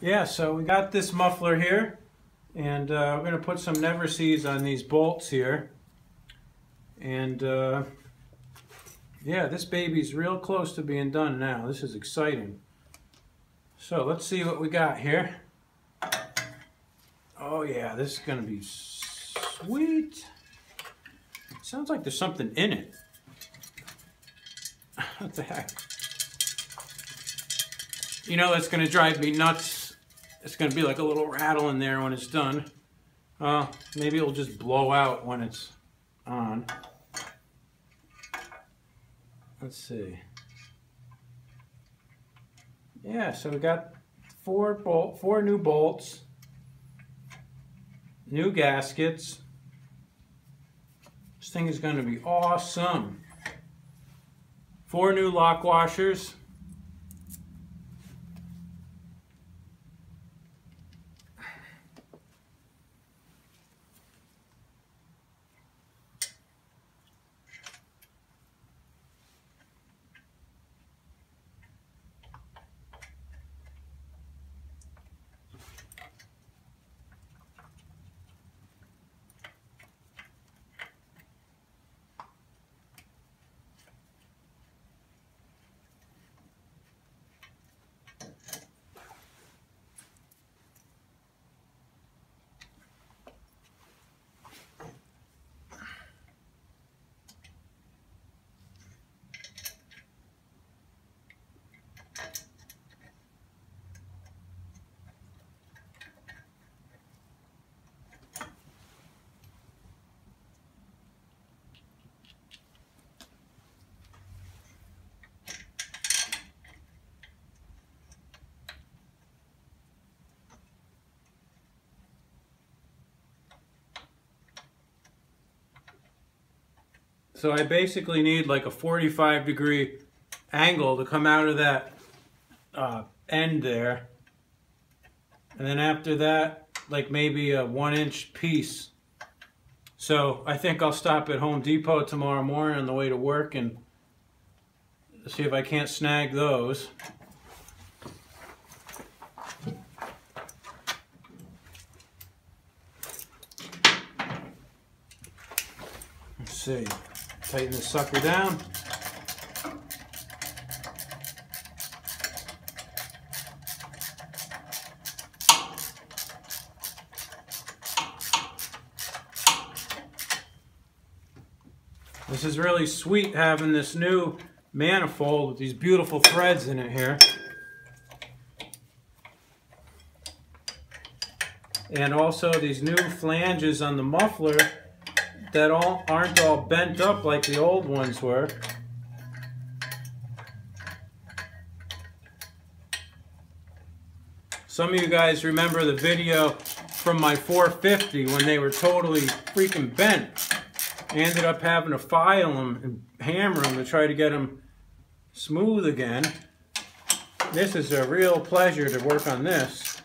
Yeah, so we got this muffler here, and uh, we're going to put some Never-Seez on these bolts here. And uh, yeah, this baby's real close to being done now. This is exciting. So let's see what we got here. Oh yeah, this is going to be sweet. Sounds like there's something in it. what the heck? You know that's going to drive me nuts. It's going to be like a little rattle in there when it's done. Uh, maybe it'll just blow out when it's on. Let's see. Yeah, so we got four bolt, four new bolts, new gaskets. This thing is going to be awesome. Four new lock washers. So I basically need like a 45 degree angle to come out of that uh, end there. And then after that, like maybe a one inch piece. So I think I'll stop at Home Depot tomorrow morning on the way to work and see if I can't snag those. Let's see. Tighten this sucker down. This is really sweet having this new manifold with these beautiful threads in it here. And also these new flanges on the muffler that all aren't all bent up like the old ones were. Some of you guys remember the video from my 450 when they were totally freaking bent. Ended up having to file them and hammer them to try to get them smooth again. This is a real pleasure to work on this.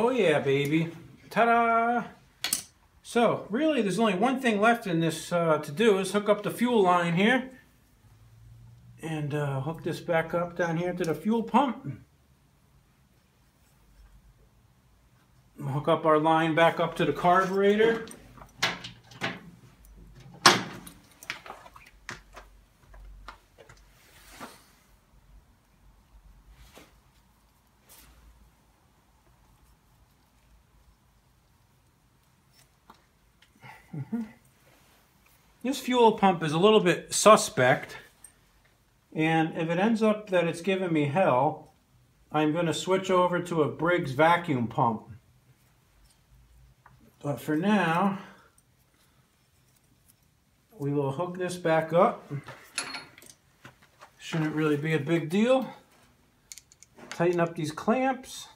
Oh yeah, baby. Ta-da! So, really, there's only one thing left in this uh, to do is hook up the fuel line here. And uh, hook this back up down here to the fuel pump. Hook up our line back up to the carburetor. Mm -hmm. This fuel pump is a little bit suspect. And if it ends up that it's giving me hell, I'm going to switch over to a Briggs vacuum pump. But for now, we will hook this back up. Shouldn't really be a big deal. Tighten up these clamps.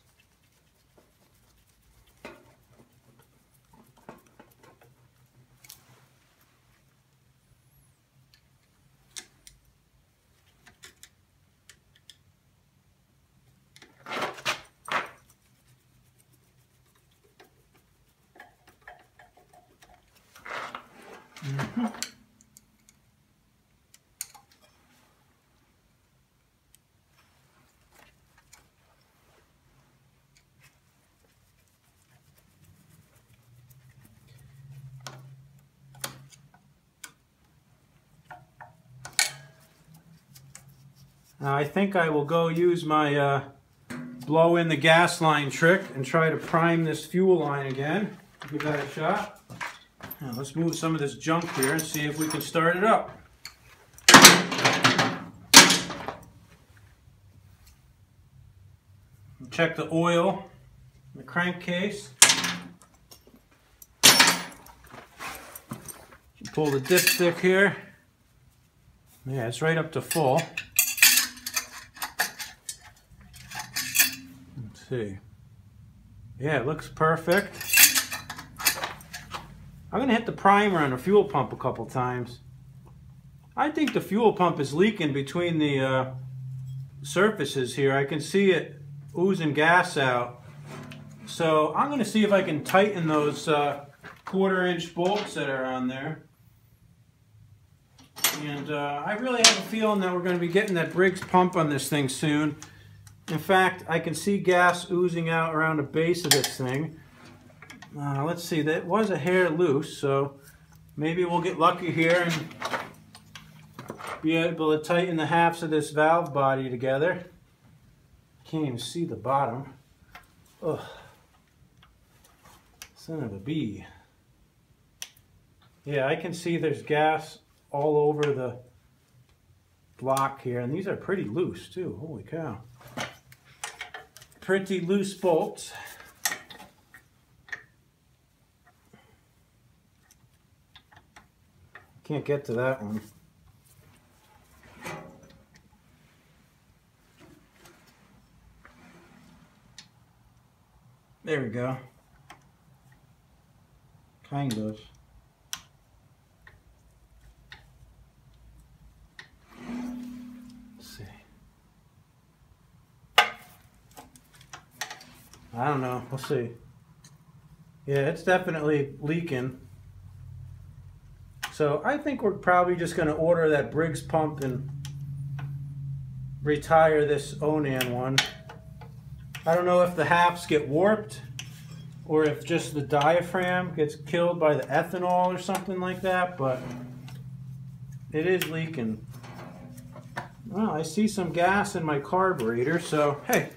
Now I think I will go use my uh, blow in the gas line trick and try to prime this fuel line again. Give that a shot. Now let's move some of this junk here and see if we can start it up. Check the oil, in the crankcase. Pull the dipstick here. Yeah, it's right up to full. Let's see. Yeah, it looks perfect. I'm going to hit the primer on the fuel pump a couple times. I think the fuel pump is leaking between the uh, surfaces here. I can see it oozing gas out. So I'm going to see if I can tighten those uh, quarter inch bolts that are on there. And uh, I really have a feeling that we're going to be getting that Briggs pump on this thing soon. In fact, I can see gas oozing out around the base of this thing. Uh, let's see, that was a hair loose, so maybe we'll get lucky here and be able to tighten the halves of this valve body together. Can't even see the bottom. Ugh. Son of a bee. Yeah, I can see there's gas all over the block here, and these are pretty loose too. Holy cow pretty loose bolts. Can't get to that one. There we go. Kind of. See. I don't know. We'll see. Yeah, it's definitely leaking. So I think we're probably just going to order that Briggs pump and retire this Onan one. I don't know if the halves get warped or if just the diaphragm gets killed by the ethanol or something like that, but it is leaking. Well, I see some gas in my carburetor, so hey,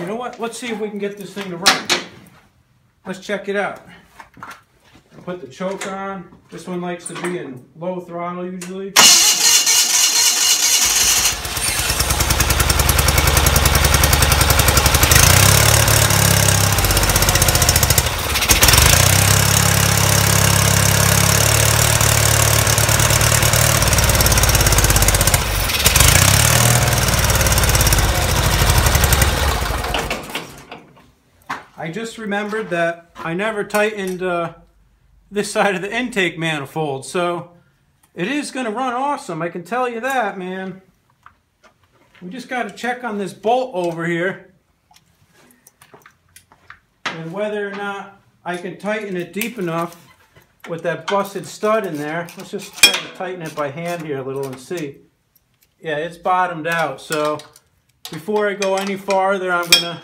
you know what? Let's see if we can get this thing to run. Let's check it out. Put the choke on. This one likes to be in low throttle usually. I just remembered that I never tightened uh, this side of the intake manifold, so it is going to run awesome. I can tell you that, man. We just got to check on this bolt over here and whether or not I can tighten it deep enough with that busted stud in there. Let's just try to tighten it by hand here a little and see. Yeah, it's bottomed out, so before I go any farther, I'm going to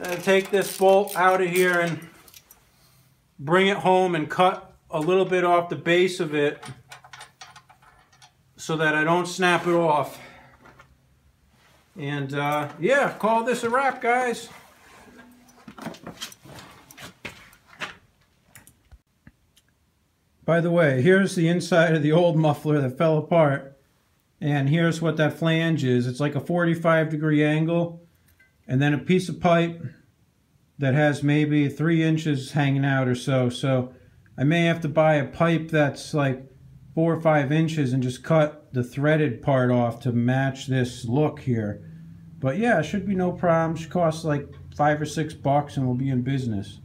uh, and take this bolt out of here and bring it home and cut a little bit off the base of it so that I don't snap it off. And uh, yeah, call this a wrap, guys. By the way, here's the inside of the old muffler that fell apart. And here's what that flange is. It's like a 45 degree angle and then a piece of pipe that has maybe three inches hanging out or so. So I may have to buy a pipe that's like four or five inches and just cut the threaded part off to match this look here. But yeah, should be no problem. Should cost like five or six bucks and we'll be in business.